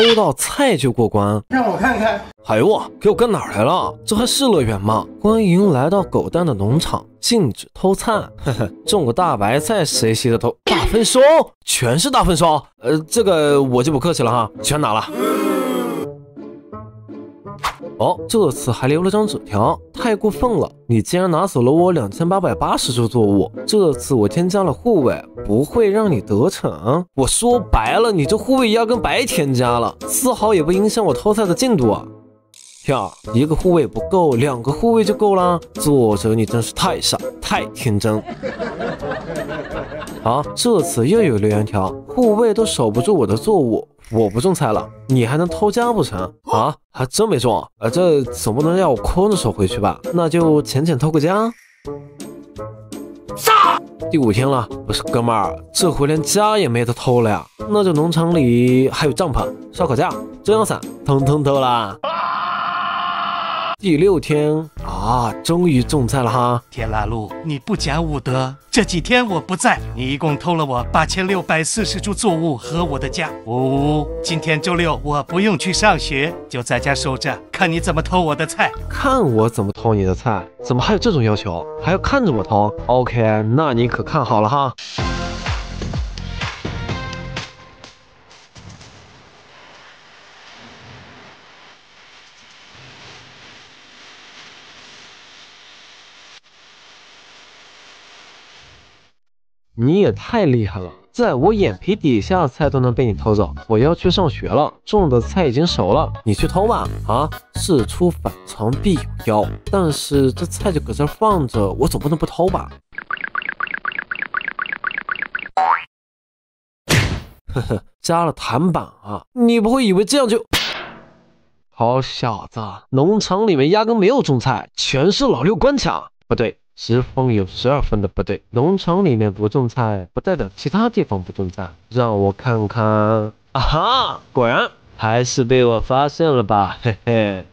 偷到菜就过关？让我看看。哎呦我，给我干哪儿来了？这还是乐园吗？欢迎来到狗蛋的农场，禁止偷菜。呵呵，种个大白菜谁稀得偷？大丰收，全是大丰收。呃，这个我就不客气了哈，全拿了。哦，这次还留了张纸条，太过分了！你竟然拿走了我两千八百八十株作物。这次我添加了护卫，不会让你得逞。我说白了，你这护卫压根白添加了，丝毫也不影响我偷菜的进度啊！呀，一个护卫不够，两个护卫就够了。作者，你真是太傻，太天真。好，这次又有留言条，护卫都守不住我的作物。我不种菜了，你还能偷家不成啊？还真没种，啊，这总不能让我空着手回去吧？那就浅浅偷个家。杀第五天了，不是哥们儿，这回连家也没得偷了呀？那就农场里还有帐篷、烧烤架、遮阳伞，通通偷了。第六天啊，终于种菜了哈！天拉路，你不讲武德！这几天我不在，你一共偷了我八千六百四十株作物和我的家。呜呜，今天周六我不用去上学，就在家守着，看你怎么偷我的菜。看我怎么偷你的菜？怎么还有这种要求？还要看着我偷？OK，那你可看好了哈！你也太厉害了，在我眼皮底下菜都能被你偷走。我要去上学了，种的菜已经熟了，你去偷吧。啊，事出反常必有妖。但是这菜就搁这放着，我总不能不偷吧？呵呵，加了弹板啊！你不会以为这样就……好小子，农场里面压根没有种菜，全是老六关卡。不对。十分有十二分的不对，农场里面不种菜，不代表其他地方不种菜。让我看看，啊哈，果然还是被我发现了吧，嘿嘿。